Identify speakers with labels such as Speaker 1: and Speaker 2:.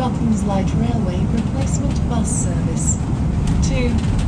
Speaker 1: Docklands Light Railway Replacement Bus Service. to.